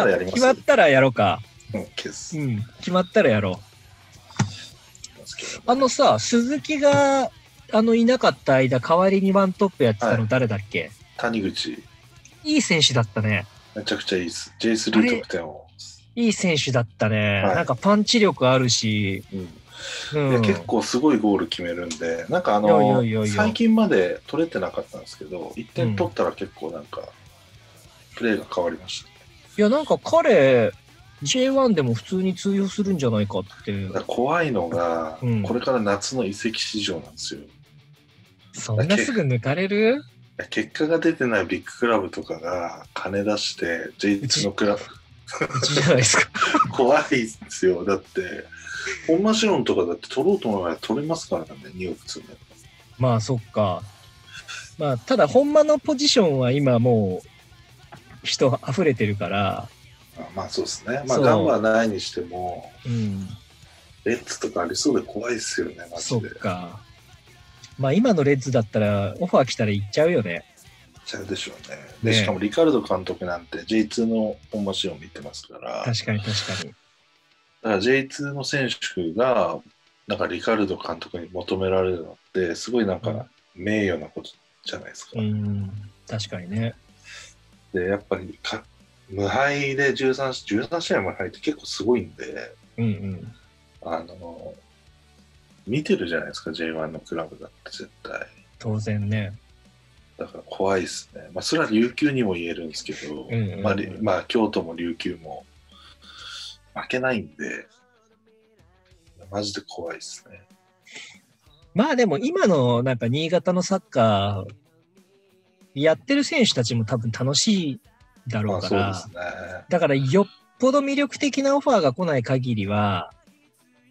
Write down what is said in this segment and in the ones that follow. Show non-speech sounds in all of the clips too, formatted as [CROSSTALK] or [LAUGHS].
ったらやります決まったらやろうか。うん。決まったらやろう。あのさ、鈴木が、あの、いなかった間、代わりにワントップやってたの誰だっけ、谷口、い、い選手だったね。めちゃくちゃいいです。J3 得点を。いい選手だったね。はいなんかパンチ力あるし、うんうん。いや結構すごいゴール決めるんで、なんかあのいやいや最近まで取れてなかったんですけど、1点取ったら結構なんか、プレーが変わりました。いや、なんか彼、J1 でも普通に通用するんじゃないかって。怖いのが、うんこれから夏の移籍市場なんですよ。そんなすぐ抜かれる？結果が出てないビッグクラブとかが金出して J2 のクラブじゃないですか。[LAUGHS] 怖いですよ。だって、本マシロンとかだって取ろうと思えば取れますからね、2億積んで。まあ、そっか。まあ、ただ、本間のポジションは今もう、人溢れてるから、あまあそうですね。まあガンはないにしても、うん、レッツとかありそうで怖いですよね、マそっジで。か。まあ、今のレッズだったら、オファー来たら行っちゃうよね。ちゃうでしょうね。ねで、しかもリカルド監督なんて J2 の本マシロン見てますから、だか確かに確かに。ら J2 の選手が、なんかリカルド監督に求められるのって、すごいなんか名誉なことじゃないですか。うん、確かにね。で、やっぱりか無敗で13、13試合無敗って結構すごいんで、うんうん。あの、見てるじゃないですか、J1 のクラブだって絶対。当然ね。だから怖いですね。まあ、それは琉球にも言えるんですけど、うんうんうんまあり、まあ、京都も琉球も負けないんで、マジで怖いですね。まあでも今のなんか新潟のサッカー、やってる選手たちも多分楽しいだろまあ、うから、ね。だからよっぽど魅力的なオファーが来ない限りは、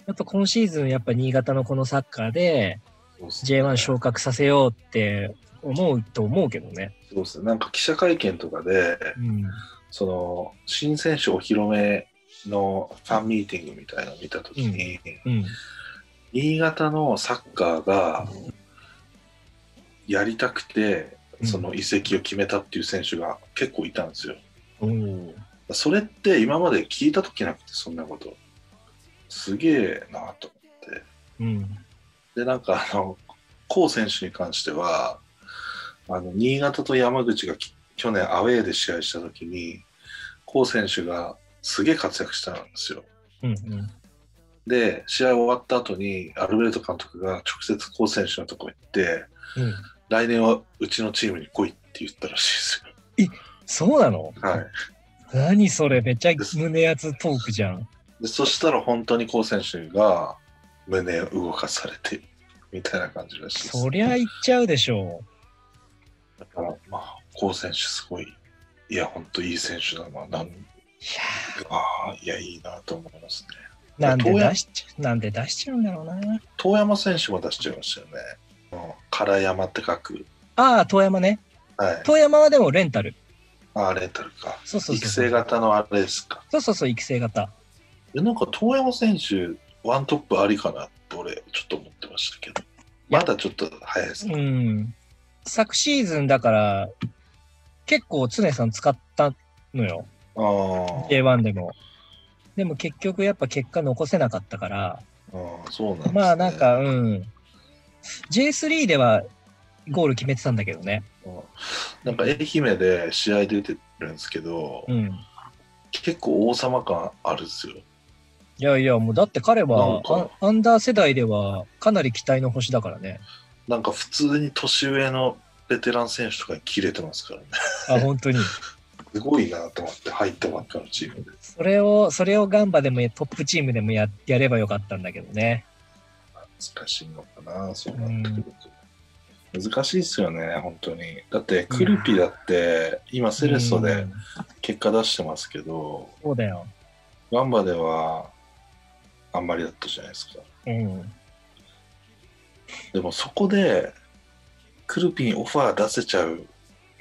やっぱ今シーズンやっぱ新潟のこのサッカーでそうですね J1 昇格させようって思うと思うけどね。そうですね。なんか記者会見とかで、うん。その、新選手お披露目のファンミーティングみたいなのを見たときに、うん。新潟のサッカーがやりたくて、うんその移籍を決めたっていう選手が結構いたんですよ。おーそれって今まで聞いた時なくて、そんなこと。すげえなと思って。うん。で、なんかあの、コウ選手に関しては、あの、新潟と山口がき去年アウェーで試合した時に、コウ選手がすげえ活躍したんですよ。うん。うん。で、試合終わった後に、アルベルト監督が直接コウ選手のとこ行って、うん。来年はうちのチームに来いって言ったらしいですそうなの？よ。はい。何それ？めっちゃ胸熱トークじゃん。でそしたら本当にコウ選手が胸を動かされて、みたいな感じらしいです。そりゃ行っちゃうでしょだから、まあ、コウ選手すごい、いや、本当いい選手だな。なんう。いああ、いや、いいなと思いますね。なんで出しちゃうんだろうな。遠山選手も出しちゃいましたよね。うん、唐山って書く。ああ、遠山ね。はい。遠山はでもレンタル。ああ、レンタルか。そうそうそう育成型のあれですか。そうそうそう、育成型。えなんか遠山選手、ワントップありかなって俺、ちょっと思ってましたけど。まだちょっと早いですね。うん。昨シーズンだから、結構常さん使ったのよ。あー J1 でも。でも結局やっぱ結果残せなかったから、あー、そうなんです、ね。まあなんか、うん。J3 ではゴール決めてたんだけどね。うんなんか愛媛で試合出てるんですけど、うん。結構王様感あるんですよ。いやいや、もうだって彼なはアンダー世代ではかなり期待の星だからね。なんか普通に年上のベテラン選手とかに切れてますからね。あ、本当に。[LAUGHS] すごいなと思って入ったばっかのチームで。それを、それをガンバでもトップチームでもややればよかったんだけどね。難しいのかな、そうなってくると。難しいですよね、本当に。だって、クルピだって、今セレッソでうん結果出してますけど、そうだよ。ガンバではあんまりだったじゃないですか。うん。でもそこで、クルピにオファー出せちゃう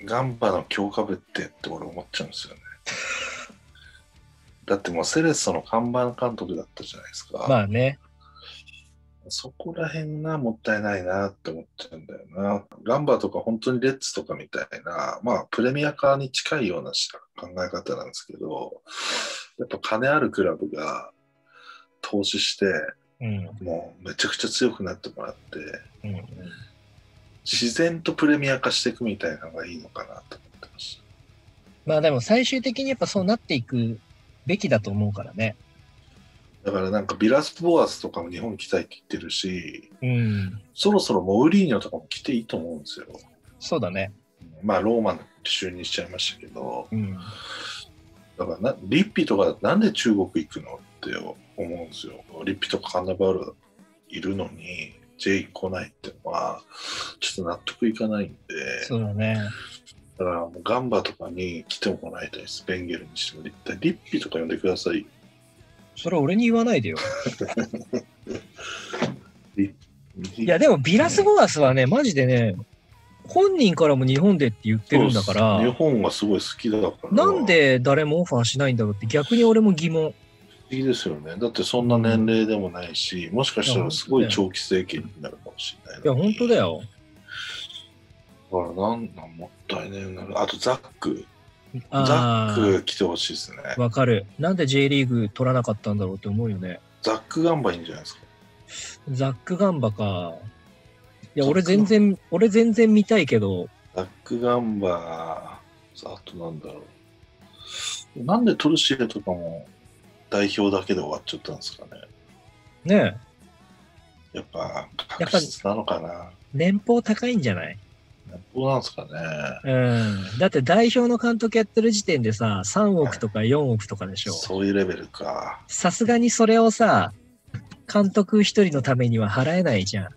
ガンバの強化部ってって俺思っちゃうんですよね。[LAUGHS] だってもうセレッソの看板監督だったじゃないですか。まあね。そこら辺がもったいないなって思っちゃうんだよな。ガンバとか本当にレッツとかみたいな、まあプレミア化に近いような考え方なんですけど、やっぱ金あるクラブが投資して、うん。もうめちゃくちゃ強くなってもらって、うん。自然とプレミア化していくみたいなのがいいのかなと思ってましまあでも最終的にやっぱそうなっていくべきだと思うからね。た。だからなんかビラス・ボアスとかも日本来たいって言ってるし、うん。そろそろモウリーニョとかも来ていいと思うんですよ。そうだね。まあローマに就任しちゃいましたけど、うん。だからなリッピとかなんで中国行くのって思うんですよ。リッピとかカンナバールいるのに J 来ないってのはちょっと納得いかないんで、そうだね。だからもうガンバとかに来てもらいたいです。ベンゲルにしても。リッピとか呼んでください。それは俺に言わないでよ。リ [LAUGHS] いや、でもビラス・ボアスはね、マジでね、本人からも日本でって言ってるんだか日ら、本がすごい好きだから。なんで誰もオファーしないんだろうって逆に俺も疑問。いいですよね。だってそんな年齢でもないし、もしかしたらすごい長期政権になるかもしれないいや、本当だよ。だからなんなんもったいねえな。あとザック。ザあック来てほしいですね。あ、わかる。なんで J リーグ取らなかったんだろうって思うよね。ザックガンバいいんじゃないですか？ザックガンバか。いや、俺全然、俺全然見たいけど、ザックガンバ、あとなんだろう。なんでトルシエとかも代表だけで終わっちゃったんですかね。ねえ、やっぱ確実なのかな。年俸高いんじゃない？どうなんですかね。うん。だって代表の監督やってる時点でさ、3億とか4億とかでしょ。そういうレベルか。さすがにそれをさ、監督一人のためには払えないじゃん。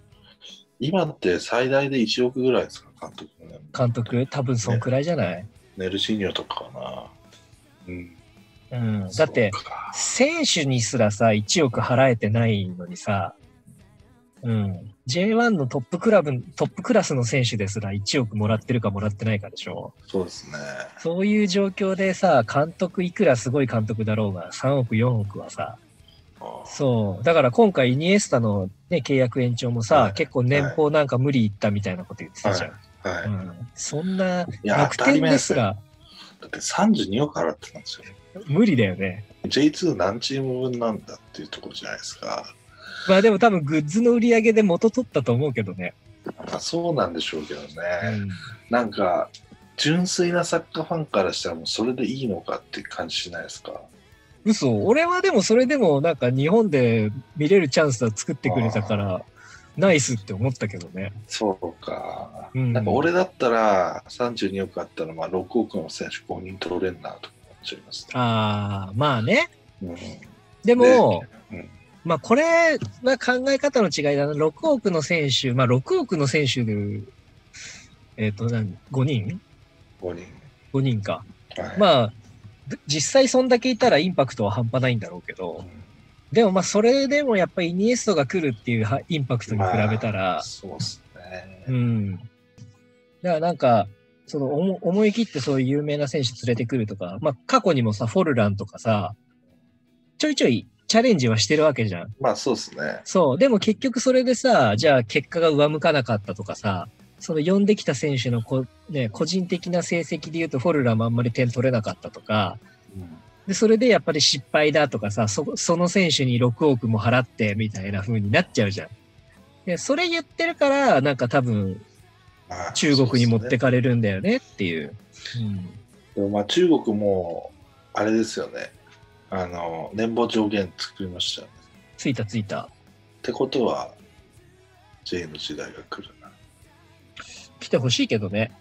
今って最大で1億ぐらいですか、監督ね。監督、多分そんくらいじゃない、ネルシーニョとかかな。うん。うん。だって、そうか選手にすらさ、1億払えてないのにさ、うん。J1 のトップクラブ、トップクラスの選手ですら1億もらってるかもらってないかでしょ。そうですね。そういう状況でさ、監督いくらすごい監督だろうが、3億、4億はさ、そう。だから今回イニエスタのね、契約延長もさ、はい結構年俸なんか無理いったみたいなこと言ってたじゃん。はい。うん、そんな、や楽天ですらだって32億払ってたんですよ。無理だよね。J2 何チーム分なんだっていうところじゃないですか。まあでも多分グッズの売り上げで元取ったと思うけどね。まあ、そうなんでしょうけどね。うんなんか、純粋なサッカーファンからしたらもうそれでいいのかって感じしないですか？嘘俺はでもそれでもなんか日本で見れるチャンスは作ってくれたから、ナイスって思ったけどね。そうか。うんなんか俺だったら32億あったらまあ6億の選手5人取れんなと思っちゃいますね。ああ、まあね。うんでも、うんまあこれは考え方の違いだな。6億の選手、まあ6億の選手で、えっ、と何、5人？5人。?5 人か。はいまあ、ぶ実際そんだけいたらインパクトは半端ないんだろうけど、でもまあそれでもやっぱりイニエストが来るっていうはインパクトに比べたら、そうっすね。うん。だからなんか、その思思い切ってそういう有名な選手連れてくるとか、まあ過去にもさ、フォルランとかさ、ちょいちょいチャレンジはしてるわけじゃん。まあそうですね。そう。でも結局それでさ、じゃあ結果が上向かなかったとかさ、その呼んできた選手のこ、ね、個人的な成績で言うとフォルランもあんまり点取れなかったとか、で、それでやっぱり失敗だとかさ、そ、その選手に6億も払ってみたいな風になっちゃうじゃん。で、それ言ってるから、なんか多分まあ中国に持ってかれるんだよねっていう。うん。すねでもまあ中国も、あれですよね。あの、年俸上限作りましたよね。ついたついた。ってことは、J の時代が来るな。来てほしいけどね。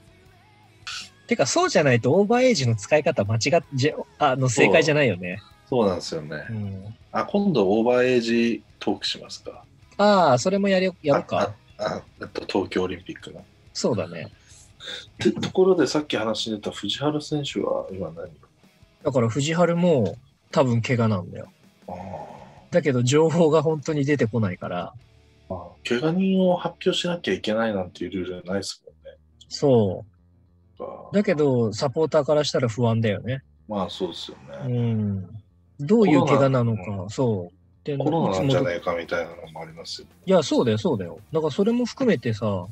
てか、そうじゃないとオーバーエイジの使い方間違っじゃ、あの、正解じゃないよね。そうなんですよね。うん。あ、今度オーバーエイジトークしますか。ああ、それもやり、やろうか。ああえっと、東京オリンピックの。そうだね。ってところでさっき話に出た藤原選手は今何だから藤原も多分怪我なんだよ。あだけど情報が本当に出てこないから、あ怪我人を発表しなきゃいけないなんていうルールないですもんね。そあう。だけど、サポーターからしたら不安だよね。まあそうですようね。ん。どういう怪我なのか、そでコロナなんじゃないかみたいなのもありますよ。いや、そうだよ、そうだよ。だからそれも含めてさ、ほ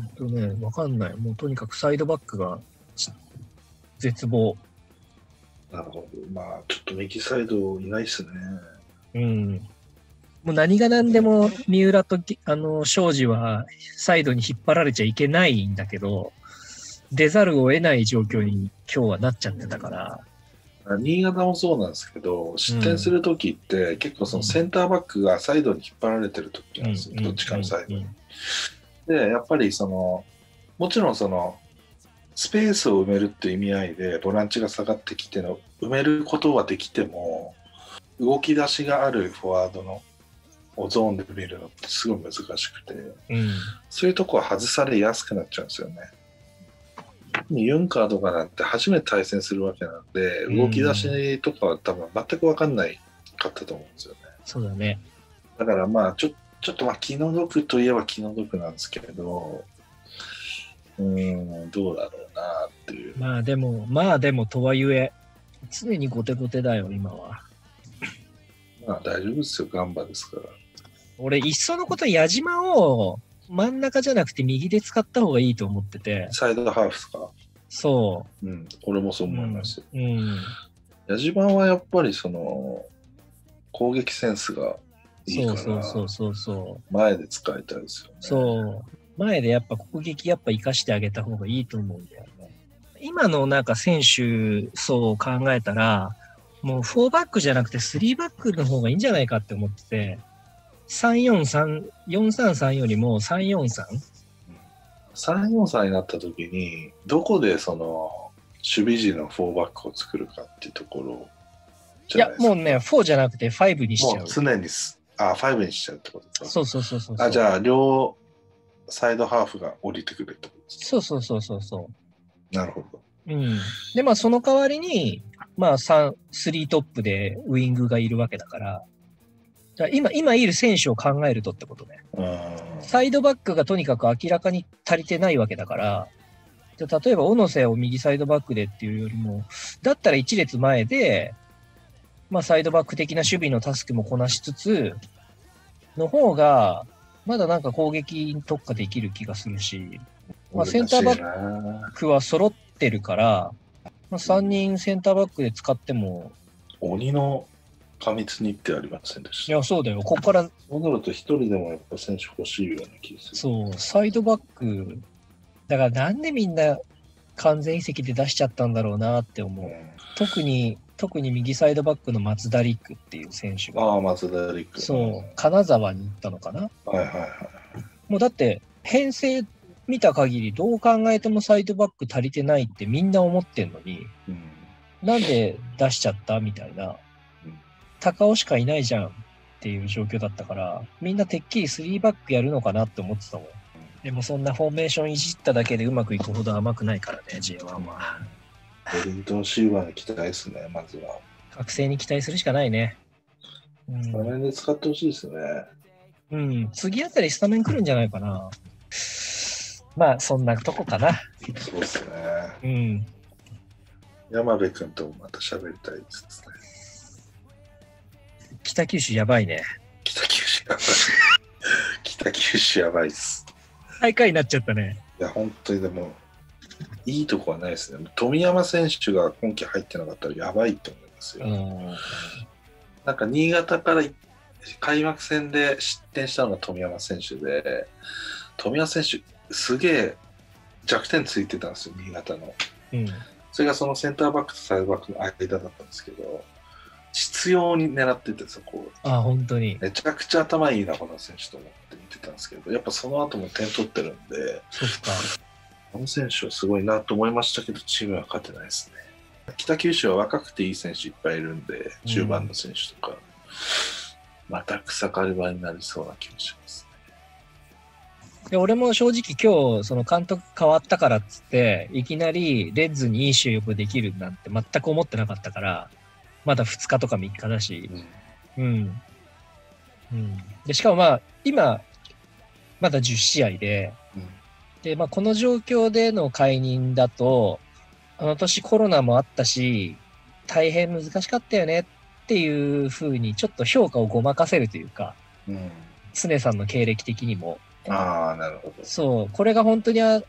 んとね、わかんない。もうとにかくサイドバックがち絶望。なるほど。まあ、ちょっと右サイドいないっすね。うん。もう何が何でも三浦ときあの庄司はサイドに引っ張られちゃいけないんだけど、出ざるを得ない状況に今日はなっちゃってたから。新潟もそうなんですけど、失点するときって、結構そのセンターバックがサイドに引っ張られてるときなんですよ、どっちかのサイドに。で、やっぱりその、もちろんその、スペースを埋めるっていう意味合いで、ボランチが下がってきての、埋めることはできても、動き出しがあるフォワードの、をゾーンで見るのってすごい難しくて、うん。そういうとこは外されやすくなっちゃうんですよね。ユンカーとかなんて初めて対戦するわけなんで、うん動き出しとかは多分全く分かんないかったと思うんですよね。そうだね。だからまあちょちょっとまあ気の毒といえば気の毒なんですけれど、うーん、どうだろうなっていう。まあでも、まあでもとはいえ、常にゴテゴテだよ、今は。まあ大丈夫ですよ、ガンバですから。俺、いっそのこと矢島を真ん中じゃなくて右で使った方がいいと思ってて。サイドハーフですか？そうん、俺もそうう。思います。うん。うん矢島はやっぱりその、攻撃センスがいいそうから、そうそうそうそう。前で使いたいですよね。そう。前でやっぱ攻撃やっぱ活かしてあげた方がいいと思うんだよね。今のなんか選手層を考えたら、もう4バックじゃなくて3バックの方がいいんじゃないかって思ってて、343、433よりも 343? 3-4-3になった時に、どこでその、守備時の4バックを作るかっていうところいや、もうね、4じゃなくて5にしちゃう。もう常にす、あ、5にしちゃうってことですか。そうそうそうそう。あ、じゃあ、両サイドハーフが降りてくるってことですか。そうそうそうそうそなるほど。う。うん。で、まあその代わりに、まあ3、3トップでウイングがいるわけだから、だから今、今いる選手を考えるとってことね。うん。サイドバックがとにかく明らかに足りてないわけだから、じゃあ例えば、小野瀬を右サイドバックでっていうよりも、だったら一列前で、まあ、サイドバック的な守備のタスクもこなしつつ、の方が、まだなんか攻撃に特化できる気がするし、まあセンターバックは揃ってるから、まあ、3人センターバックで使っても、ク。鬼の過密日ってありませんでした。いや、そうだよ。ここから、そうなると一人でもやっぱ選手欲しいような気がする。そう、サイドバック、だからなんでみんな完全移籍で出しちゃったんだろうなって思う。うん特に、特に右サイドバックの松田陸っていう選手が、ああ、松田陸。そう、金沢に行ったのかな？はいはいはい。もうだって、編成見た限りどう考えてもサイドバック足りてないってみんな思ってんのに、うんなんで出しちゃったみたいなうん。高尾しかいないじゃんっていう状況だったから、みんなてっきり3バックやるのかなって思ってたもん。でもそんなフォーメーションいじっただけでうまくいくほど甘くないからね、J1 は。ウェリントンシーバーに期待ですね、まずは。覚醒に期待するしかないね。うん画面で使ってほしいですね。うん、次あたりスタメン来るんじゃないかな。まあ、そんなとこかな。そうですね。うん。山部君ともまた喋りたいですね。北九州やばいね。北九州やばい。北九州やばいっす。最下位になっちゃったね。いや、本当にでも、いいとこはないですね。富山選手が今季入ってなかったらやばいと思いますよ。うん。なんか新潟から開幕戦で失点したのが富山選手で、富山選手、すげえ弱点ついてたんですよ、新潟の。うん。それがそのセンターバックとサイドバックの間だったんですけど、必要に狙ってて、そこを。あ、本当に。めちゃくちゃ頭いいな、この選手と思って見てたんですけど、やっぱその後も点取ってるんで、そっか。この選手はすごいなと思いましたけど、チームは勝てないですね。北九州は若くていい選手いっぱいいるんで、10番の選手とか、また草刈り場になりそうな気がしますね。で俺も正直今日、その監督変わったからっつって、いきなりレッズにいい収録できるなんて全く思ってなかったから、まだ2日とか3日だし、うん。うん。で、しかもまあ、今、まだ10試合で、うんで、まあ、この状況での解任だと、あの年コロナもあったし、大変難しかったよねっっていうふうにちょっと評価をごまかせるというか、うん。常さんの経歴的にも。ああ、なるほど。そう、これが本当にあ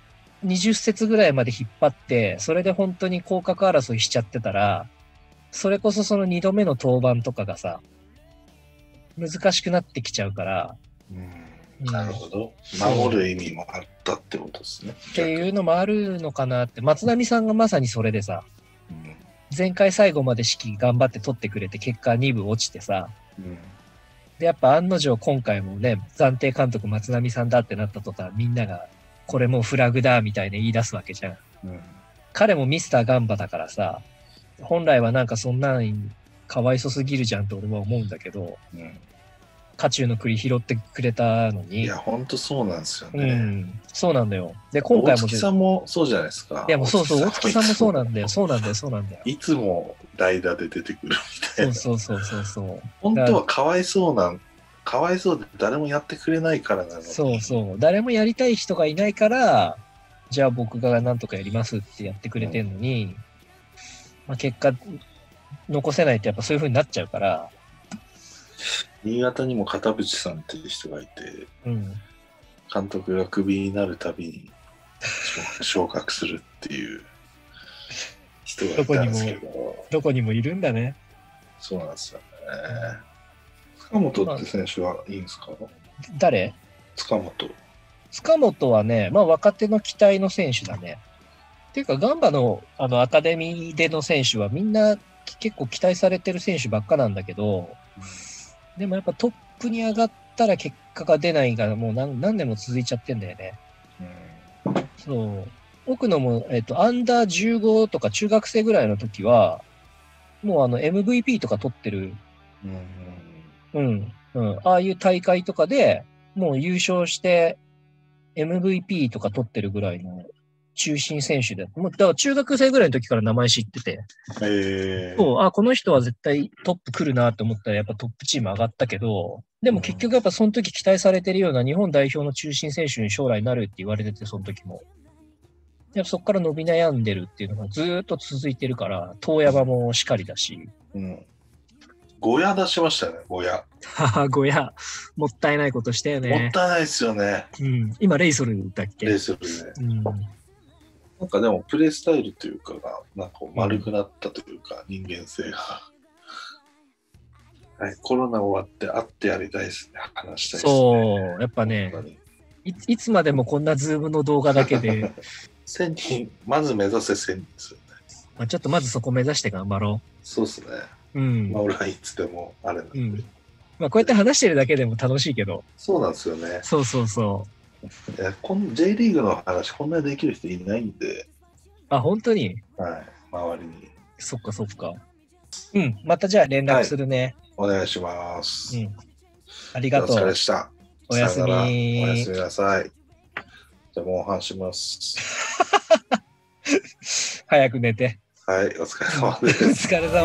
20節ぐらいまで引っ張って、それで本当に降格争いしちゃってたら、それこそその2度目の登板とかがさ、難しくなってきちゃうから、うんうんなるほど。守る意味もあったってことですね。っていうのもあるのかなって、松並さんがまさにそれでさ、うん。前回最後まで指揮頑張って取ってくれて、結果2部落ちてさ、うん。で、やっぱ案の定今回もね、暫定監督松並さんだってなった途端、みんなが、これもうフラグだ、みたいな言い出すわけじゃん。うん。彼もミスターガンバだからさ、本来はなんかそんなんかわいそすぎるじゃんって俺は思うんだけど、うん。渦中の栗拾ってくれたのにいや、、ほんとそうなんですようね。ん、そうなんだよ。で、今回も、大月さんもそうじゃないですか。いやもうそうそう、大月さんもそうなんだ。だよ、そうなんだよ、そうなんだよ。いつも代打で出てくるみたいな。そうそうそうそうそう。本当はかわいそうなん、かわいそうで誰もやってくれないからなのに。そうそう。誰もやりたい人がいないから、じゃあ僕がなんとかやりますってやってくれてんのに、まあ結果、残せないってやっぱそういう風になっちゃうから、新潟にも片渕さんっていう人がいて、うん。監督がクビになるたびに昇 [LAUGHS] 昇格するっていう人がいたんですけど、どこにもいるんだね。そうなんですよね。塚本って選手はいいんですか？誰？塚本。塚本はね、まあ若手の期待の選手だね。っていうか、ガンバのあのアカデミーでの選手はみんな結構期待されてる選手ばっかなんだけど、でもやっぱトップに上がったら結果が出ないからもう何何年も続いちゃってんだよね。うんそう。奥野も、えっ、と、アンダー15とか中学生ぐらいの時は、もうあの MVP とか取ってる、うんうん、うん、ああいう大会とかでもう優勝して MVP とか取ってるぐらいの中心選手で、もうだから中学生ぐらいの時から名前知ってて、えー、そう、あ、この人は絶対トップ来るなって思ったらやっぱトップチーム上がったけど、でも結局やっぱその時期待されてるような日本代表の中心選手に将来なるって言われてて、その時も。やっぱそこから伸び悩んでるっていうのがずーっと続いてるから、遠山もしかりだし。うん。ゴヤ出しましたね、ゴヤ。母小屋、もったいないことしたよもっね。たいないですよね、うん。今、レイソルだっけ？レースで。うん。なんかでも、プレースタイルというかが、なんか丸くなったというか、人間性が。はい、コロナ終わって会ってやりたいですね、話したいですね。そう、やっぱねい、いつまでもこんなズームの動画だけで、[LAUGHS] 1000人、まず目指せ1000人ですよね。まあちょっとまずそこ目指して頑張ろそうですね。う。うん。まあ、俺はいつでもあれなんで。うんまあこうやって話してるだけでも楽しいけど。そうなんですよね。そうそうそいやこん J リーグの話、こんなにできる人いないんで、う。あ、本当に？はい、周りに。そっかそっか。うん。またじゃあ連絡するね。お願いします。うん。ありがとうお疲れで。した。おやすみおやすみなさい。じゃあ、モンハンします。[LAUGHS] 早く寝て。はい、お疲れ様おです。[LAUGHS] 疲れ様。